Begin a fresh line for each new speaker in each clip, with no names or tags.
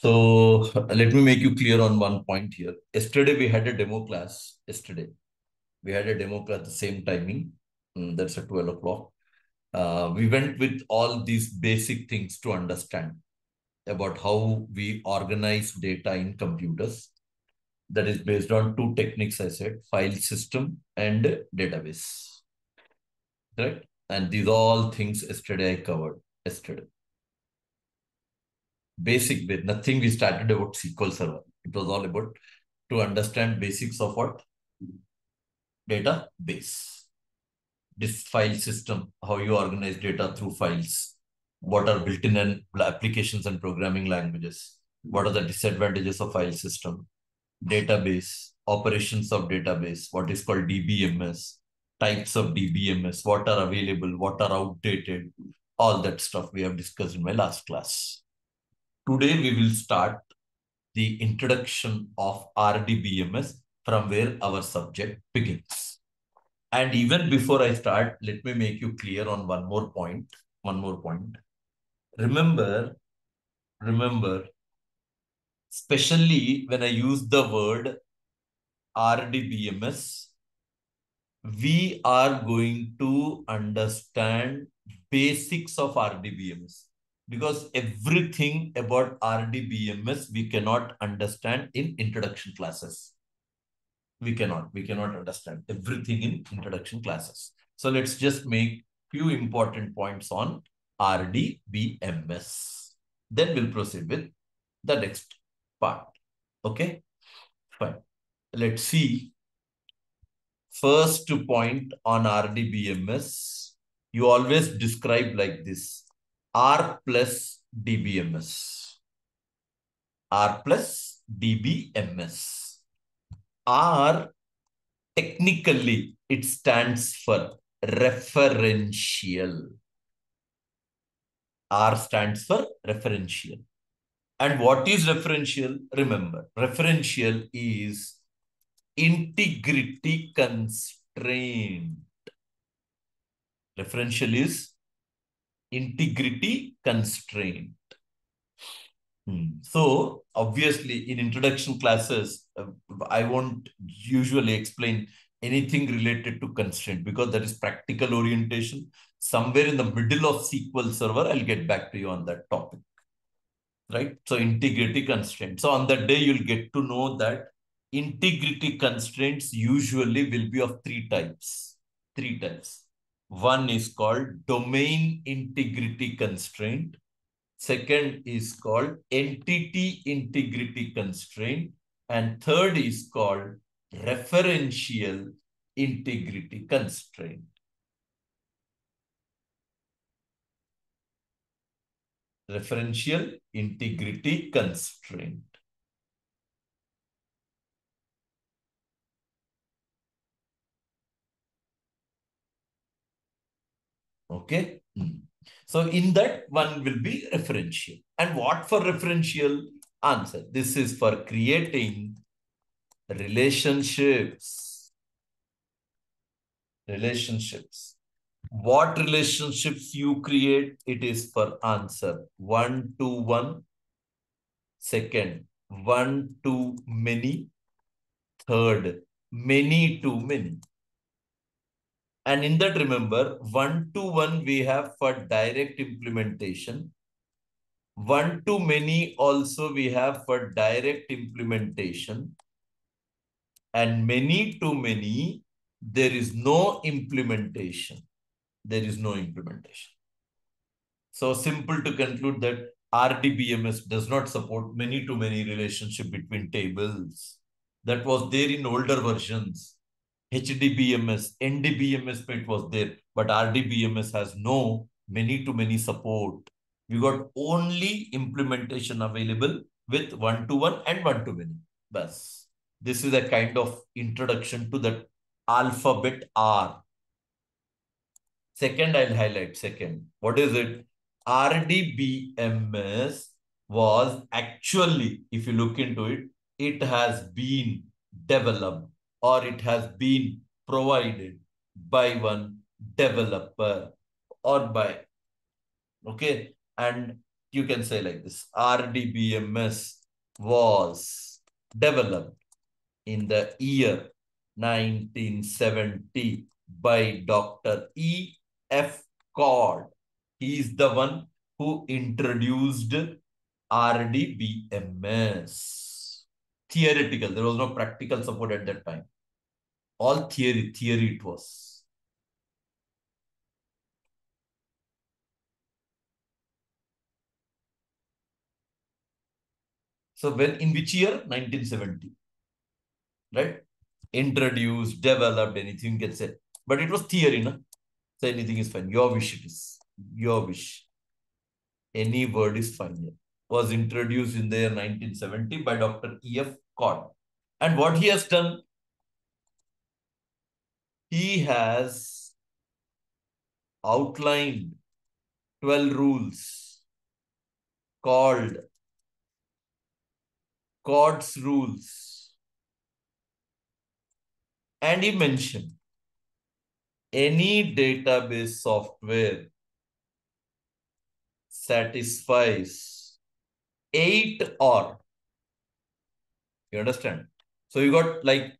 So let me make you clear on one point here. Yesterday we had a demo class. Yesterday we had a demo class at the same timing. Mm, that's at 12 o'clock. Uh, we went with all these basic things to understand about how we organize data in computers. That is based on two techniques, I said, file system and database. Correct? And these all things yesterday I covered. Yesterday basic bit, nothing we started about SQL Server. It was all about to understand basics of what? Database. This file system, how you organize data through files. What are built-in applications and programming languages? What are the disadvantages of file system? Database, operations of database, what is called DBMS, types of DBMS, what are available, what are outdated, all that stuff we have discussed in my last class. Today we will start the introduction of RDBMS from where our subject begins. And even before I start, let me make you clear on one more point. One more point. Remember, remember, especially when I use the word RDBMS, we are going to understand basics of RDBMS because everything about RDBMS we cannot understand in introduction classes. We cannot, we cannot understand everything in introduction classes. So let's just make few important points on RDBMS. Then we'll proceed with the next part. Okay, fine. Let's see. First point on RDBMS, you always describe like this R plus DBMS. R plus DBMS. R, technically, it stands for referential. R stands for referential. And what is referential? Remember, referential is integrity constraint. Referential is integrity constraint. Hmm. So obviously in introduction classes, uh, I won't usually explain anything related to constraint because that is practical orientation. Somewhere in the middle of SQL Server, I'll get back to you on that topic. Right? So integrity constraint. So on that day, you'll get to know that integrity constraints usually will be of three types. Three types. One is called domain integrity constraint. Second is called entity integrity constraint. And third is called referential integrity constraint. Referential integrity constraint. Okay. Hmm. So in that one will be referential. And what for referential? Answer. This is for creating relationships. Relationships. What relationships you create? It is for answer. One to one. Second, one to many. Third, many to many. And in that, remember, one-to-one we have for direct implementation. One-to-many also we have for direct implementation. And many-to-many, there is no implementation. There is no implementation. So simple to conclude that RDBMS does not support many-to-many -many relationship between tables. That was there in older versions HDBMS, NDBMS bit was there, but RDBMS has no many-to-many support. We got only implementation available with one-to-one -one and one-to-many. Bas. This is a kind of introduction to the alphabet R. Second, I'll highlight second. What is it? RDBMS was actually, if you look into it, it has been developed or it has been provided by one developer or by, okay? And you can say like this RDBMS was developed in the year 1970 by Dr. E. F. Codd. He is the one who introduced RDBMS. Theoretical, there was no practical support at that time. All theory, theory it was. So when, in which year? 1970. Right? Introduced, developed, anything you can say. But it was theory, no? So anything is fine. Your wish it is. Your wish. Any word is fine here. Was introduced in the year 1970 by Dr. E.F. Codd. And what he has done, he has outlined 12 rules called Codd's rules. And he mentioned any database software satisfies eight or. You understand? So you got like,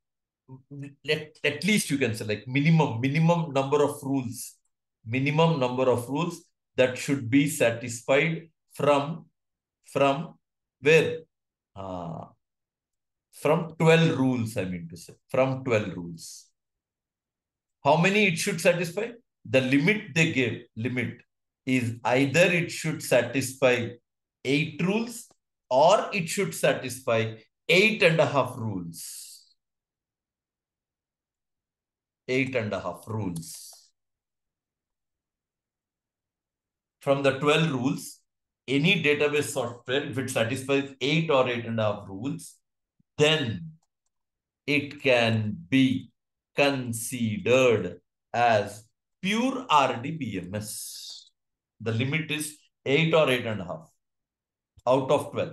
let, at least you can say like minimum, minimum number of rules, minimum number of rules that should be satisfied from, from where? Uh, from 12 rules, I mean to say, from 12 rules. How many it should satisfy? The limit they gave, limit, is either it should satisfy eight rules or it should satisfy eight and a half rules. Eight and a half rules. From the 12 rules, any database software, if it satisfies eight or eight and a half rules, then it can be considered as pure RDBMS. The limit is 8 or 8 and a half out of 12.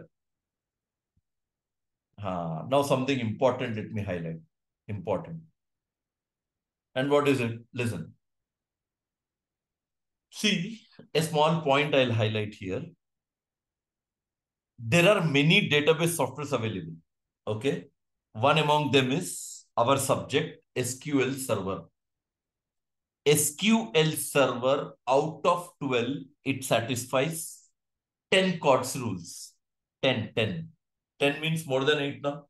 Uh, now something important let me highlight. Important. And what is it? Listen. See, a small point I'll highlight here. There are many database softwares available. Okay. One among them is our subject SQL Server. SQL Server out of 12, it satisfies 10 Codd's rules. 10, 10. 10 means more than 8 now.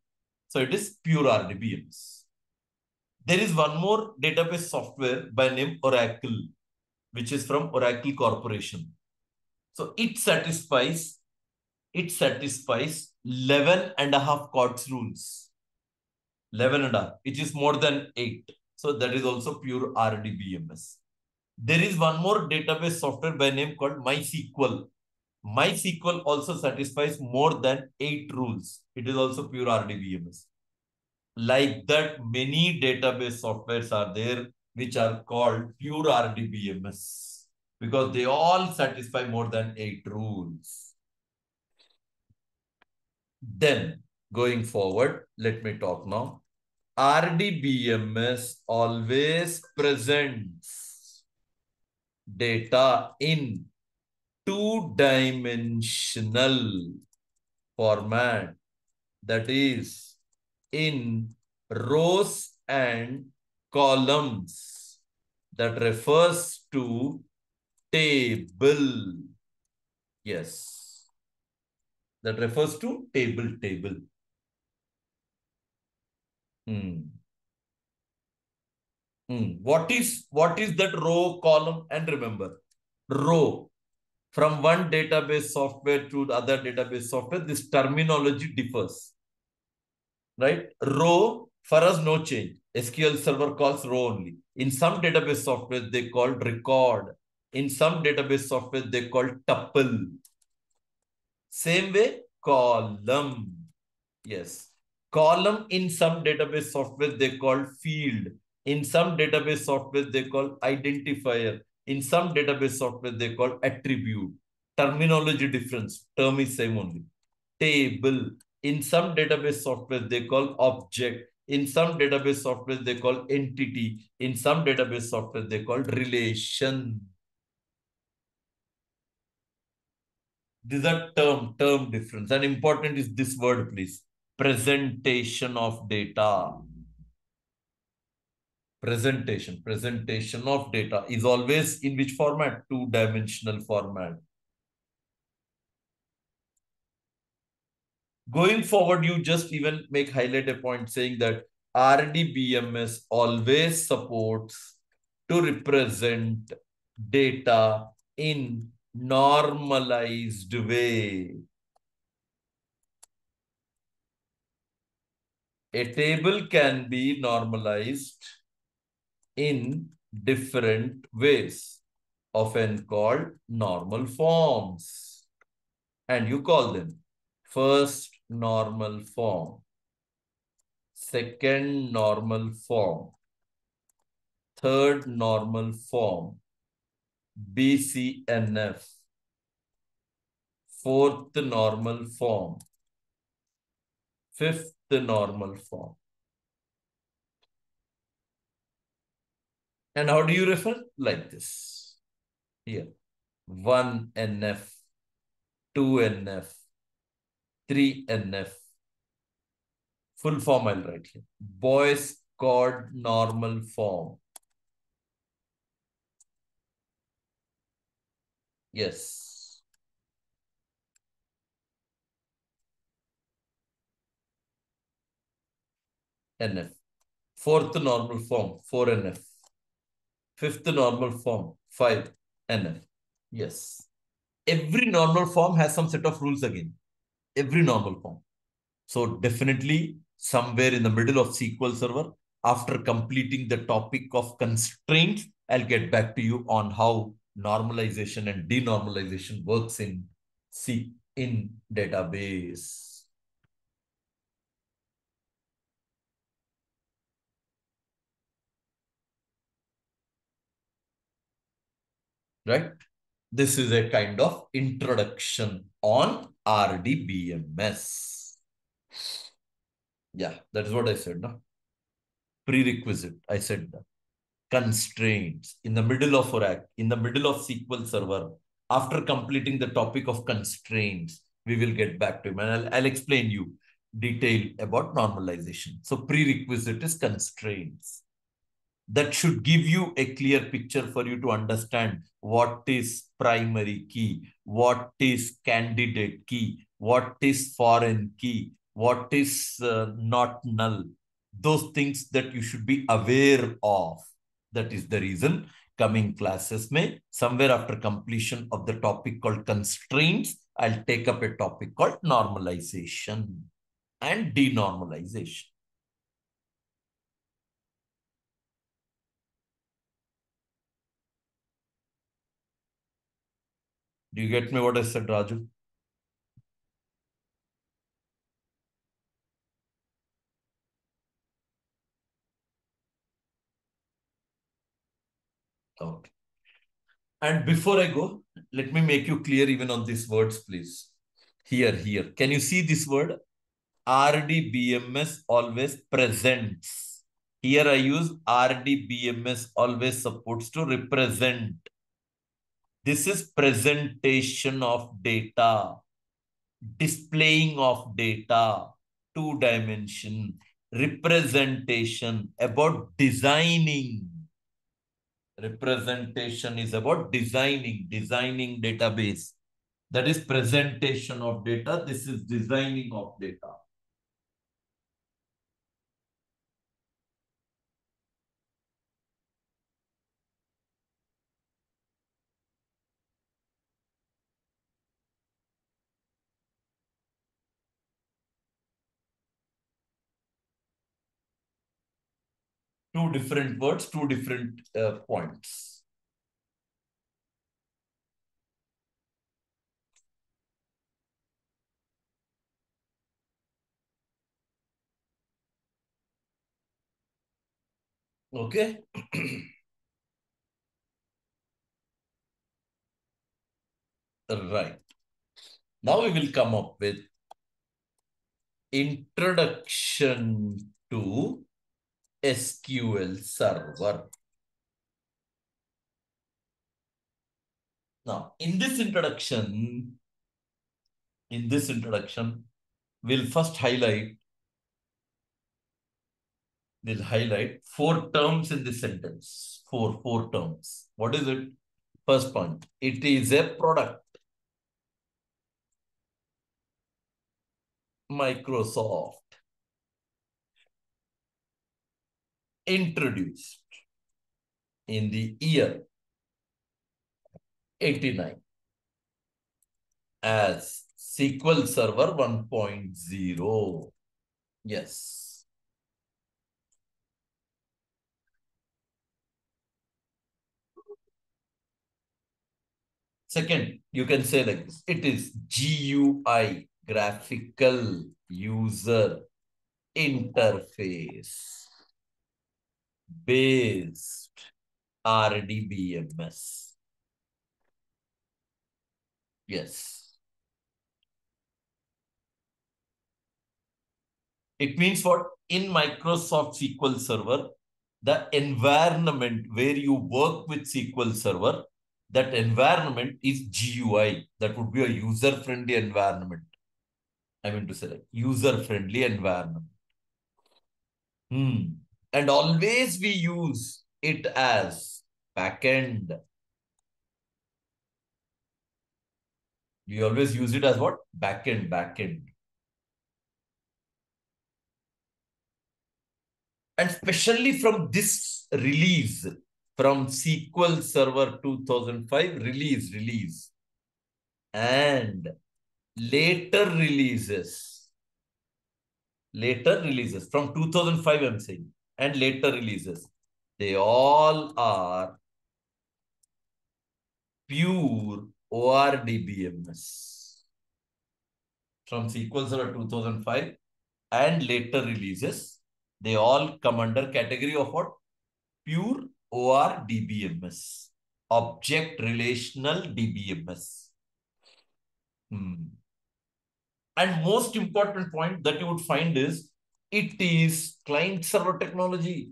So it is pure RDBMS. There is one more database software by name Oracle, which is from Oracle Corporation. So it satisfies, it satisfies 11 and a half Codd's rules. 11 and a half, which is more than 8. So that is also pure RDBMS. There is one more database software by name called MySQL. MySQL also satisfies more than 8 rules. It is also pure RDBMS. Like that, many database softwares are there which are called pure RDBMS because they all satisfy more than 8 rules. Then, going forward, let me talk now. RDBMS always presents data in two-dimensional format that is in rows and columns that refers to table yes that refers to table table Hmm. Hmm. What is what is that row column? And remember, row from one database software to the other database software, this terminology differs. Right? Row for us no change. SQL Server calls row only. In some database software, they call record. In some database software, they call tuple. Same way, column. Yes. Column in some database software, they call field. In some database software, they call identifier. In some database software, they call attribute. Terminology difference. Term is same only. Table. In some database software, they call object. In some database software, they call entity. In some database software, they call relation. These are term, term difference. And important is this word, please. Presentation of data. Presentation, presentation of data is always in which format? Two-dimensional format. Going forward, you just even make highlight a point saying that RDBMS always supports to represent data in normalized way. A table can be normalized in different ways, often called normal forms. And you call them first normal form, second normal form, third normal form, BCNF, fourth normal form, fifth normal form. And how do you refer? Like this. Here. 1 NF, 2 NF, 3 NF. Full form I'll write here. Boyce Codd normal form. Yes. NF. Fourth normal form, 4 NF. Fifth normal form, 5 NF. Yes. Every normal form has some set of rules again. Every normal form. So definitely somewhere in the middle of SQL Server, after completing the topic of constraints, I'll get back to you on how normalization and denormalization works in C in database. Right? This is a kind of introduction on RDBMS. Yeah, that is what I said. No? Prerequisite. I said that constraints in the middle of Oracle, in the middle of SQL Server, after completing the topic of constraints, we will get back to him and I'll, I'll explain you detail about normalization. So prerequisite is constraints. That should give you a clear picture for you to understand what is primary key, what is candidate key, what is foreign key, what is uh, not null. Those things that you should be aware of that is the reason coming classes may somewhere after completion of the topic called constraints, I'll take up a topic called normalization and denormalization. Do you get me what I said, Raju? Okay. And before I go, let me make you clear even on these words, please. Here, here. Can you see this word? RDBMS always presents. Here I use RDBMS always supports to represent. This is presentation of data, displaying of data, two dimension, representation, about designing representation is about designing, designing database. That is presentation of data. This is designing of data. Two different words, two different uh, points. Okay. right. Now we will come up with introduction to SQL Server. Now, in this introduction, in this introduction, we'll first highlight we'll highlight four terms in this sentence. Four, four terms. What is it? First point. It is a product. Microsoft introduced in the year 89 as SQL Server 1.0. Yes. Second, you can say like this. It is GUI, graphical user interface based RDBMS. Yes. It means what? In Microsoft SQL Server, the environment where you work with SQL Server, that environment is GUI. That would be a user-friendly environment. I mean to say like user-friendly environment. Hmm. And always we use it as backend. We always use it as what? Backend, backend. And especially from this release, from SQL Server 2005 release, release, and later releases, later releases from 2005, I'm saying, and later releases, they all are pure ORDBMS. From SQL Server 2005 and later releases, they all come under category of what? Pure ORDBMS. Object Relational DBMS. Hmm. And most important point that you would find is it is client server technology.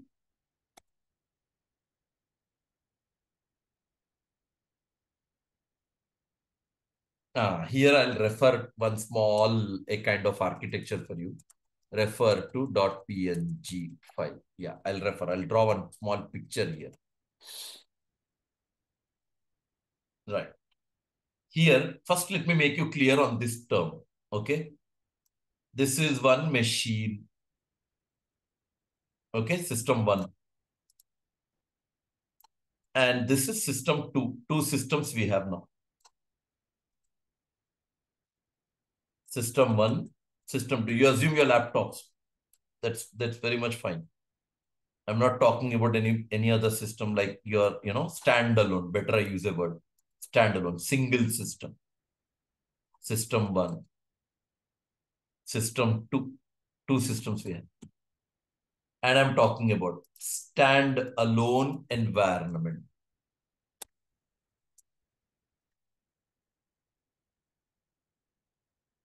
Ah, here I'll refer one small a kind of architecture for you. Refer to .png file. Yeah, I'll refer. I'll draw one small picture here. Right. Here, first let me make you clear on this term. Okay. This is one machine. Okay, system one. And this is system two. Two systems we have now. System one, system two. You assume your laptops. That's that's very much fine. I'm not talking about any any other system like your, you know, standalone. Better I use a word. Standalone, single system. System one. System two. Two systems we have. And I'm talking about stand-alone environment.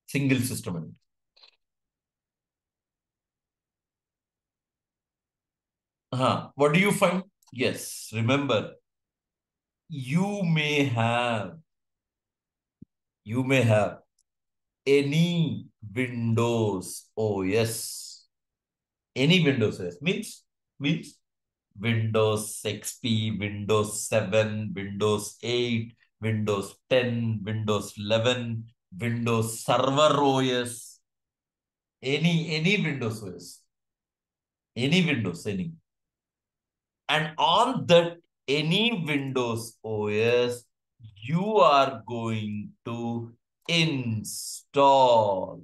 Single system. Uh-huh. What do you find? Yes, remember, you may have, you may have any Windows OS. Any Windows OS means, means Windows XP, Windows 7, Windows 8, Windows 10, Windows 11, Windows Server OS, any, any Windows OS, any Windows, any. And on that any Windows OS, you are going to install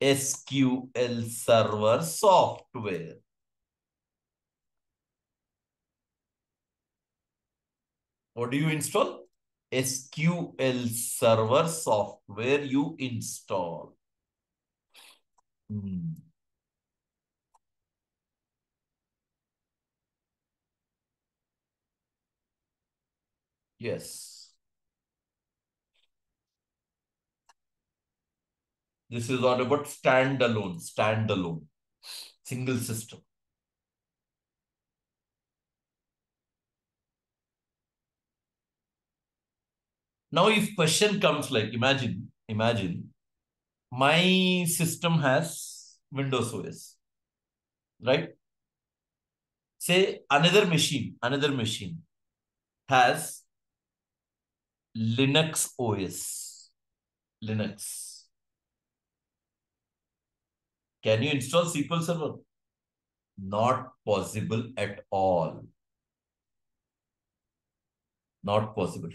SQL Server software. What do you install? SQL Server software you install. Hmm. Yes. This is all about standalone, standalone, single system. Now, if question comes like, imagine, imagine, my system has Windows OS, right? Say another machine, another machine has Linux OS. Linux. Can you install SQL Server? Not possible at all. Not possible.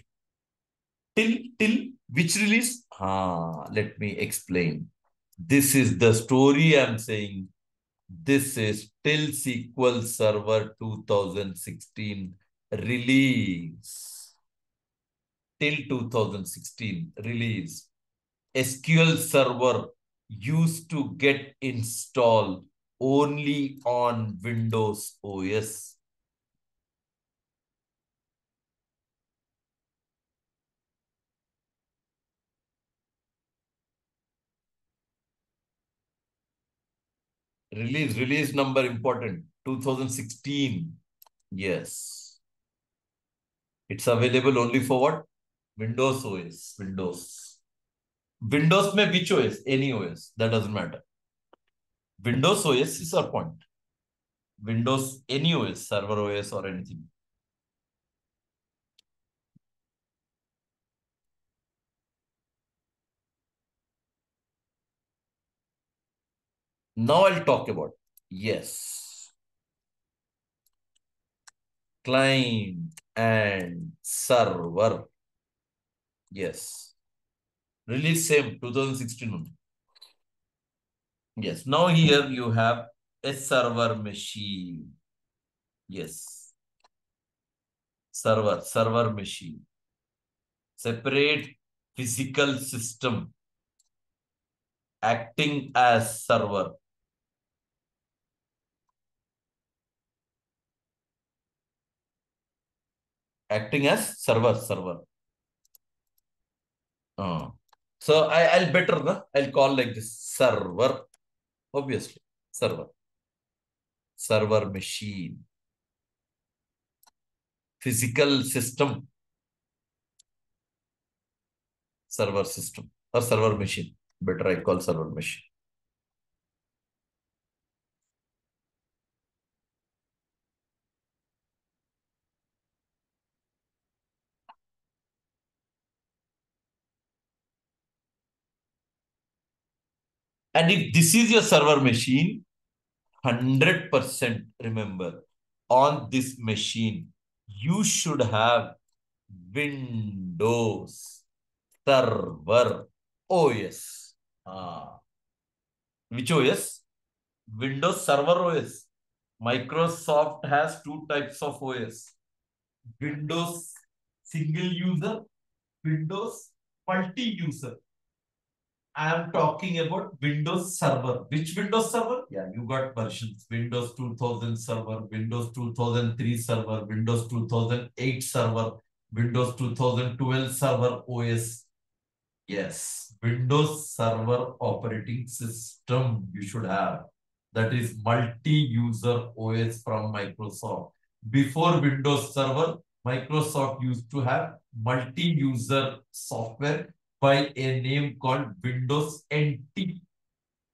Till, till which release? Ah, let me explain. This is the story I'm saying. This is till SQL Server 2016 release. Till 2016 release. SQL Server used to get installed only on Windows OS. Release, release number important. 2016. Yes. It's available only for what? Windows OS. Windows. Windows may which OS? Any OS. That doesn't matter. Windows OS is our point. Windows, any OS, server OS or anything. Now I'll talk about, yes, client and server. Yes. Release same 2016 Yes. Now here you have a server machine. Yes. Server, server machine. Separate physical system acting as server. Acting as server, server. Uh, so I, I'll better, no? I'll call like this server. Obviously server. Server machine. Physical system. Server system or server machine. Better i call server machine And if this is your server machine, 100% remember on this machine, you should have Windows Server OS. Ah. Which OS? Windows Server OS. Microsoft has two types of OS. Windows single user, Windows multi-user. I am talking about Windows Server. Which Windows Server? Yeah, you got versions. Windows 2000 Server, Windows 2003 Server, Windows 2008 Server, Windows 2012 Server OS. Yes, Windows Server operating system you should have. That is multi-user OS from Microsoft. Before Windows Server, Microsoft used to have multi-user software by a name called Windows NT.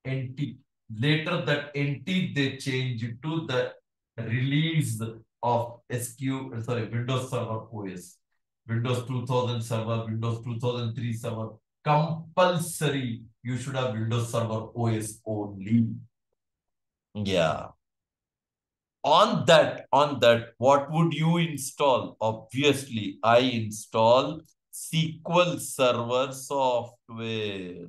NT. Later that NT they changed to the release of SQ, sorry, Windows Server OS. Windows 2000 Server, Windows 2003 Server. Compulsory, you should have Windows Server OS only. Yeah. On that, on that, what would you install? Obviously, I install SQL Server software.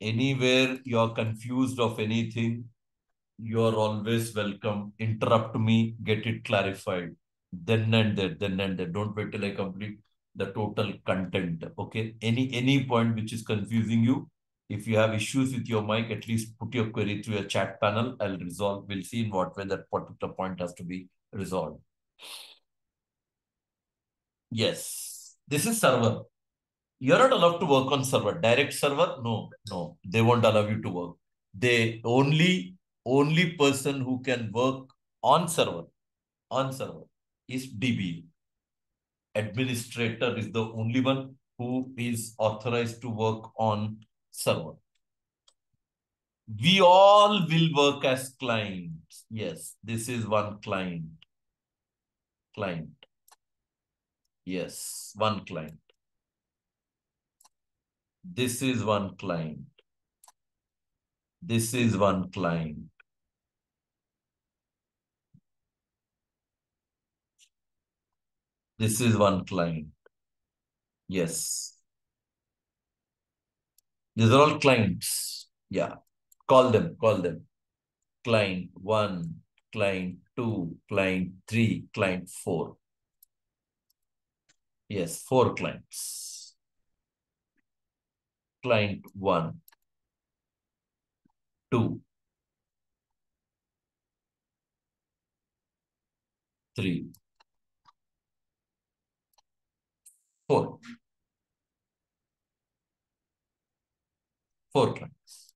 Anywhere you're confused of anything, you're always welcome. Interrupt me, get it clarified. Then and there, then and there. Don't wait till I complete the total content. Okay. Any any point which is confusing you, if you have issues with your mic, at least put your query through a chat panel. I'll resolve. We'll see in what way that particular point has to be resolved. Yes. This is server. you're not allowed to work on server. Direct server, no, no, they won't allow you to work. They only, only person who can work on server, on server is DB. Administrator is the only one who is authorized to work on server. We all will work as clients. Yes, this is one client. Client. Yes, one client. This is one client. This is one client. This is one client. Yes. These are all clients. Yeah. Call them, call them. Client one, client two, client three, client four. Yes, four clients. Client one, two, three, four. Four clients.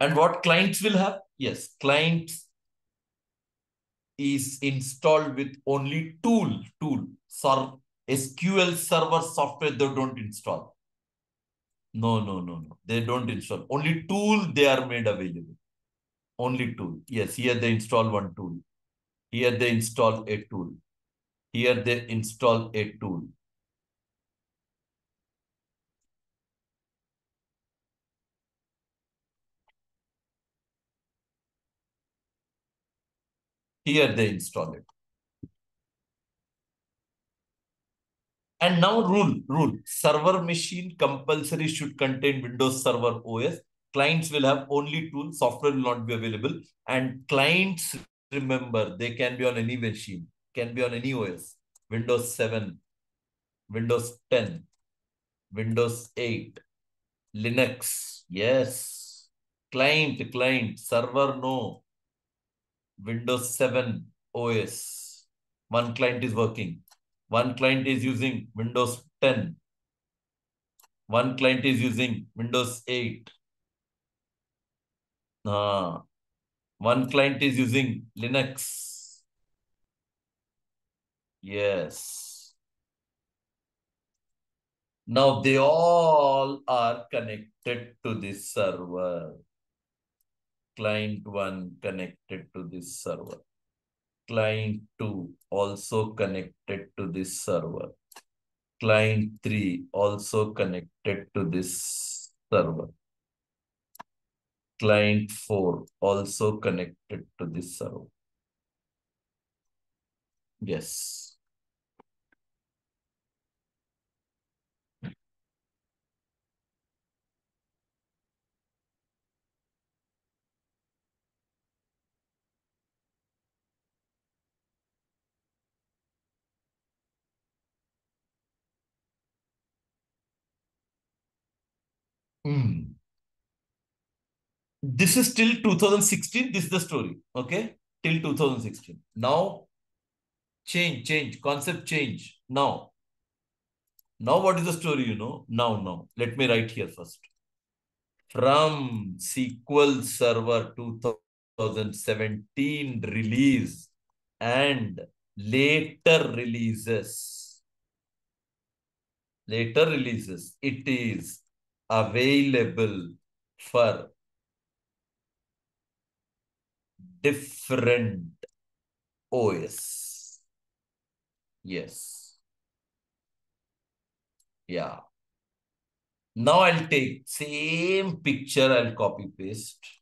And what clients will have? Yes, clients is installed with only tool, tool, SQL server software they don't install. No, no, no, no. They don't install. Only tool they are made available. Only tool. Yes, here they install one tool. Here they install a tool. Here they install a tool. Here they install it. And now rule, rule. Server machine compulsory should contain Windows Server OS. Clients will have only tool. Software will not be available. And clients, remember, they can be on any machine. Can be on any OS. Windows 7, Windows 10, Windows 8, Linux. Yes. Client, client, server, no. Windows 7 OS. One client is working. One client is using Windows 10. One client is using Windows 8. Uh, one client is using Linux. Yes. Now they all are connected to this server client 1 connected to this server. Client 2 also connected to this server. Client 3 also connected to this server. Client 4 also connected to this server. Yes. Mm. This is till 2016. This is the story. Okay. Till 2016. Now, change, change, concept change. Now, now what is the story, you know? Now, now. Let me write here first. From SQL Server 2017 release and later releases, later releases, it is available for different OS. Yes. Yeah. Now I'll take same picture, I'll copy paste.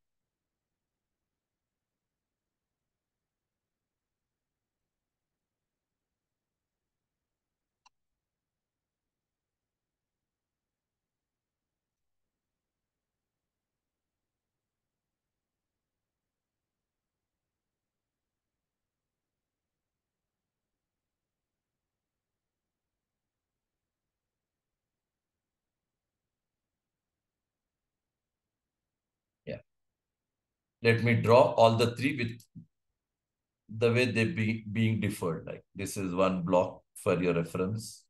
Let me draw all the three with the way they be being deferred. Like this is one block for your reference.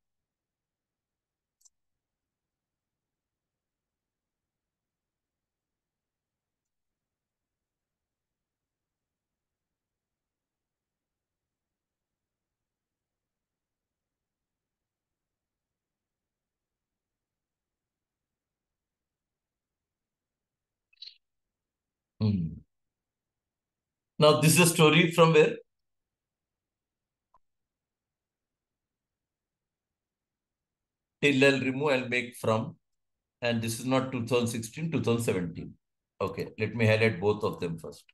Hmm. Now, this is a story from where? Till I'll remove, I'll make from. And this is not 2016, 2017. Okay, let me highlight both of them first.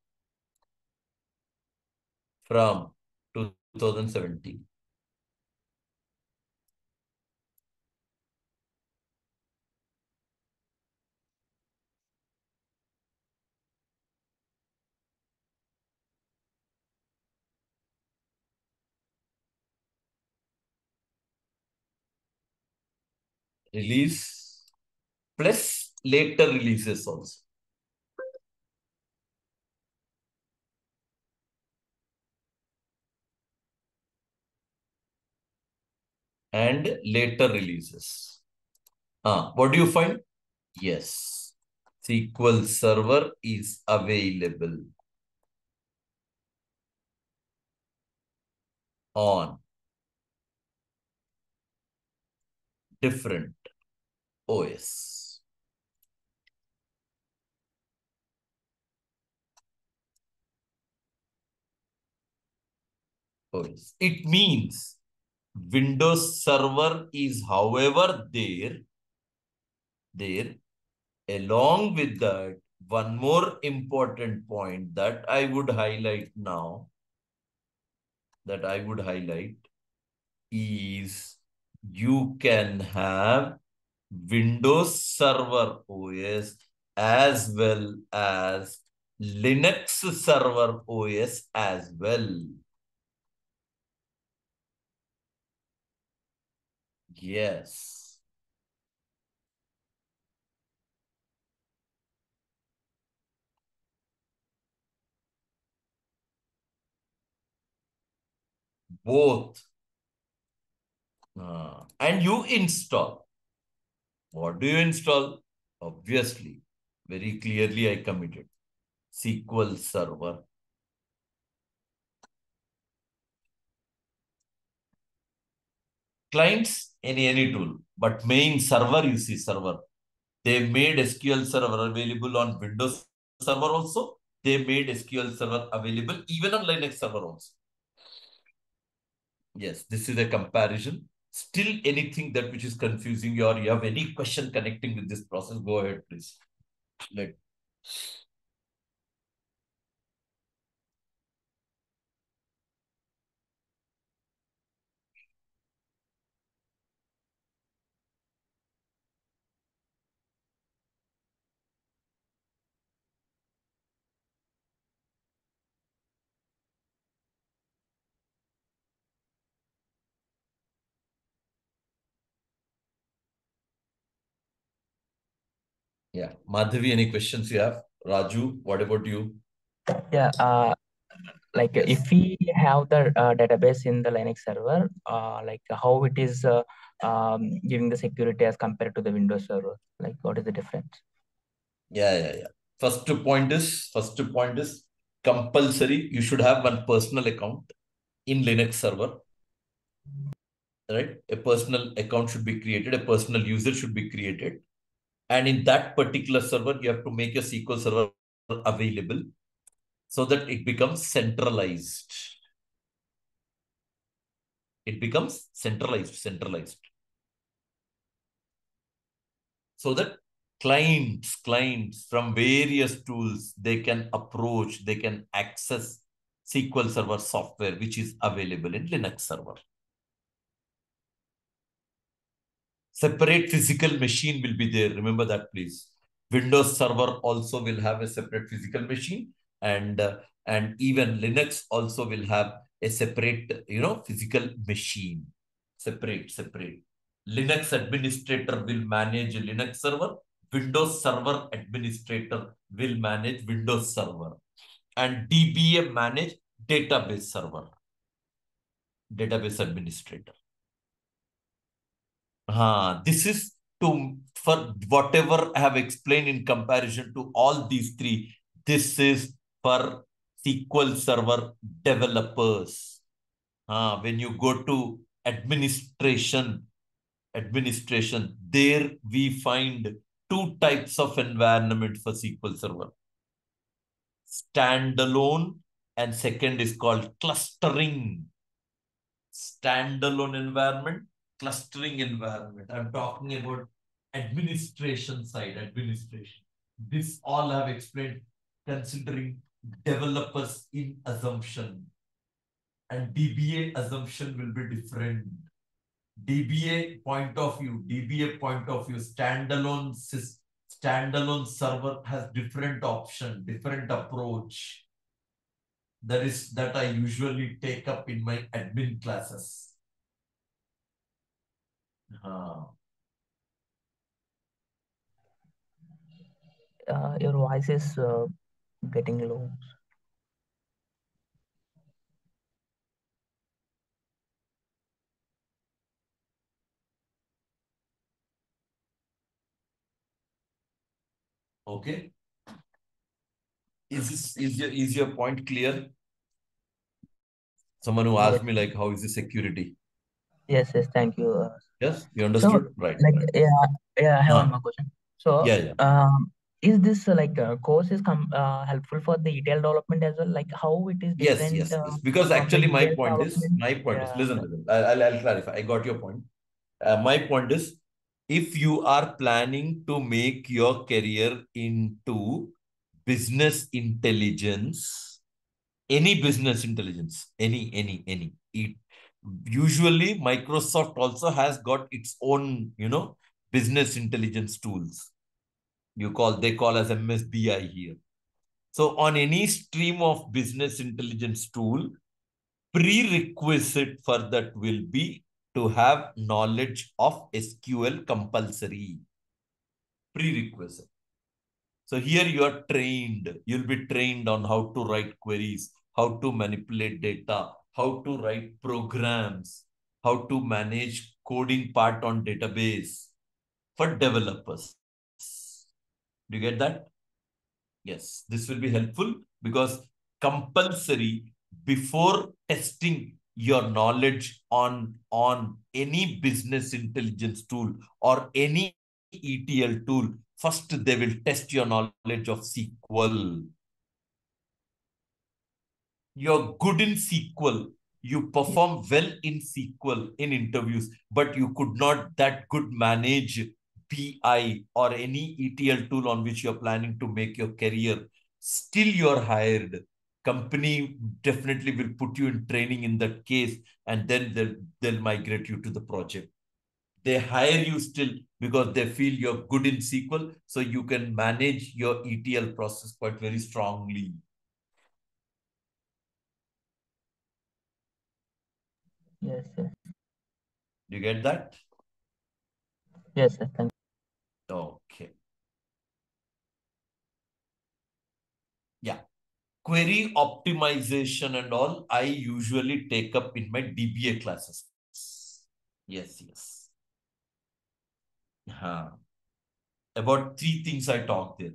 From 2017. Release plus later releases also. And later releases. Uh, what do you find? Yes. SQL Server is available on different OS. OS. It means Windows Server is however there, there along with that one more important point that I would highlight now that I would highlight is you can have Windows Server OS as well as Linux Server OS as well. Yes. Both. Uh, and you install. What do you install? Obviously, very clearly I committed. SQL Server. Clients, any, any tool, but main server, you see server. They made SQL Server available on Windows Server also. They made SQL Server available even on Linux Server also. Yes, this is a comparison. Still anything that which is confusing you or you have any question connecting with this process, go ahead, please. Let. Yeah. Madhavi, any questions you have? Raju, what about you?
Yeah, uh, like if we have the uh, database in the Linux server, uh, like how it is uh, um, giving the security as compared to the Windows server? Like what is the difference?
Yeah, yeah, yeah. First point is, first point is compulsory. You should have one personal account in Linux server. Right? A personal account should be created. A personal user should be created. And in that particular server, you have to make your SQL server available so that it becomes centralized. It becomes centralized, centralized. So that clients, clients from various tools, they can approach, they can access SQL Server software, which is available in Linux server. Separate physical machine will be there. Remember that, please. Windows Server also will have a separate physical machine and uh, and even Linux also will have a separate, you know, physical machine. Separate, separate. Linux administrator will manage Linux server. Windows Server administrator will manage Windows Server. And DBA manage database server, database administrator. Uh, this is to for whatever I have explained in comparison to all these three. This is for SQL Server developers. When you go to administration, administration, there we find two types of environment for SQL Server. Standalone and second is called clustering. Standalone environment, clustering environment. I'm talking about administration side, administration. This all I've explained considering developers in assumption. And DBA assumption will be different. DBA point of view, DBA point of view, standalone system, standalone server has different option, different approach. That is that I usually take up in my admin classes. Uh,
uh, your voice is uh, getting low.
Okay. Is this is your is your point clear? Someone who asked
Yes.
me like, how is the security?
Yes, yes, thank you. Uh,
Yes, you understood? right.
like,
right.
yeah, yeah, I have
Huh.
one more question. So,
Yeah, yeah.
um, is this uh, like uh, course is com uh, helpful for the ETL development as well? Like how it is
Yes,
different
yes,
uh,
yes. Because actually my point is, my point is, listen, listen. I'll, I'll, I'll clarify. I got your point. Uh, my point is, if you are planning to make your career into business intelligence, any business intelligence, any, any, any, it, usually Microsoft also has got its own, you know, business intelligence tools. You call, they call as MSBI here. So on any stream of business intelligence tool, prerequisite for that will be to have knowledge of SQL compulsory. Prerequisite. So here you are trained. You'll be trained on how to write queries, how to manipulate data, how to write programs, how to manage coding part on database for developers. Do you get that? Yes, this will be helpful because compulsory before testing your knowledge on, on any business intelligence tool or any ETL tool, first they will test your knowledge of SQL. You're good in SQL. You perform well in SQL in interviews, but you could not that good manage BI or any ETL tool on which you're planning to make your career. Still, you're hired. Company definitely will put you in training in that case, and then they'll they'll migrate you to the project. They hire you still because they feel you're good in SQL, so you can manage your ETL process quite very strongly.
Yes, yes,
Do you get that?
yes, yes, thank
Okay. Yeah. Query optimization and all, I usually take up in my DBA classes. Yes, yes. Huh. About three things I talked there.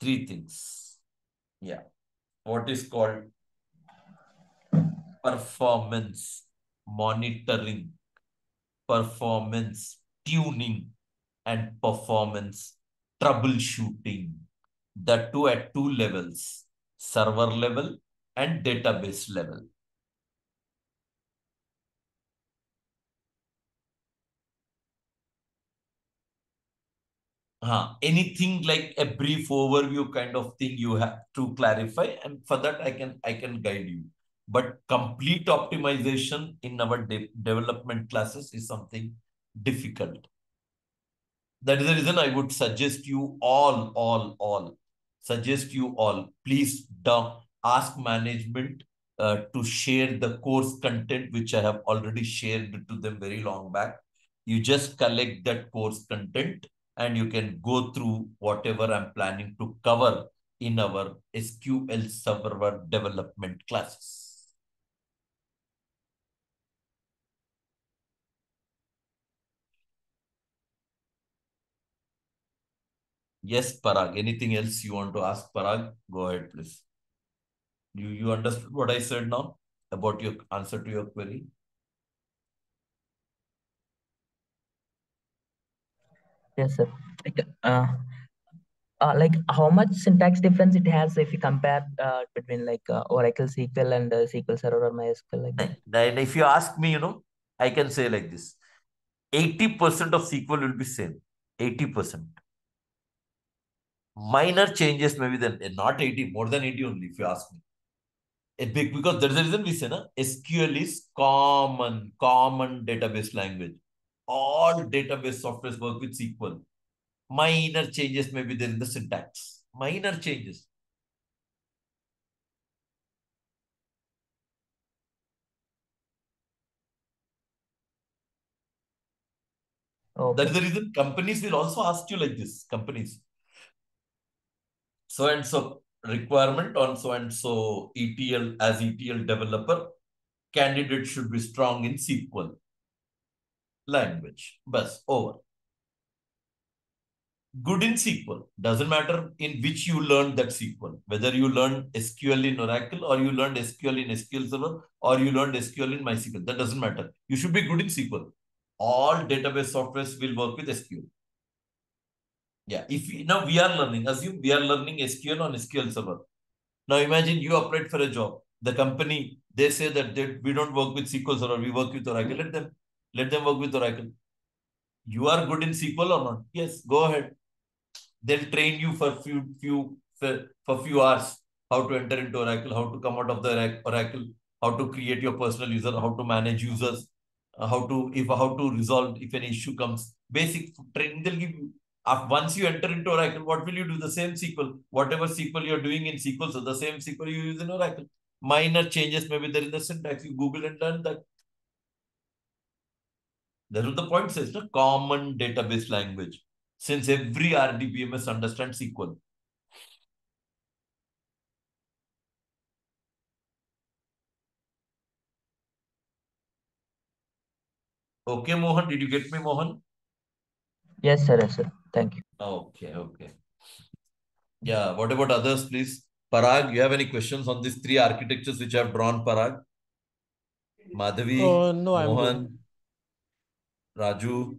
Three things. Yeah. What is called performance monitoring, performance tuning, and performance troubleshooting. The two at two levels, server level and database level. Uh, anything like a brief overview kind of thing you have to clarify and for that I can I can guide you. But complete optimization in our de development classes is something difficult. That is the reason I would suggest you all, all, all, suggest you all, please ask management uh, to share the course content, which I have already shared to them very long back. You just collect that course content and you can go through whatever I'm planning to cover in our SQL Server development classes. Yes, Parag. Anything else you want to ask, Parag? Go ahead, please. You you understood what I said now about your answer to your query?
Yes, sir. Like, uh, uh, like how much syntax difference it has if you compare uh, between like uh, Oracle SQL and uh, SQL Server or MySQL like that?
Then if you ask me, you know, I can say like this. 80% of SQL will be same. 80%. Minor changes maybe then, eh, not 80, more than 80 only if you ask me. Eh, a big, because there's a reason we say, na, SQL is common, common database language. All database softwares work with SQL. Minor changes may be there in the syntax. Minor changes.
Okay.
That is the reason companies will also ask you like this. Companies. So and so requirement on so and so ETL as ETL developer, candidate should be strong in SQL language. Bus over. Good in SQL. Doesn't matter in which you learned that SQL. Whether you learned SQL in Oracle or you learned SQL in SQL Server or you learned SQL in MySQL. That doesn't matter. You should be good in SQL. All database softwares will work with SQL. Yeah, if we, now we are learning, assume we are learning SQL on SQL Server. Now imagine you applied for a job. The company, they say that they, we don't work with SQL Server, we work with Oracle. Let them, let them work with Oracle. You are good in SQL or not? Yes, go ahead. They'll train you for few, few, for, for few hours how to enter into Oracle, how to come out of the Oracle, how to create your personal user, how to manage users, how to if how to resolve if an issue comes. Basic training they'll give you once you enter into Oracle, what will you do? The same SQL. Whatever SQL you're doing in SQL, so the same SQL you use in Oracle. Minor changes maybe there in the syntax. You Google and learn that. That's what the point says, the common database language. Since every RDBMS understands SQL. Okay, Mohan, did you get me, Mohan?
Yes, sir. Yes, sir. Thank you.
Okay, okay. Yeah, what about others, please? Parag, you have any questions on these three architectures which I have drawn, Parag? Madhavi,
uh, no,
Mohan, Raju.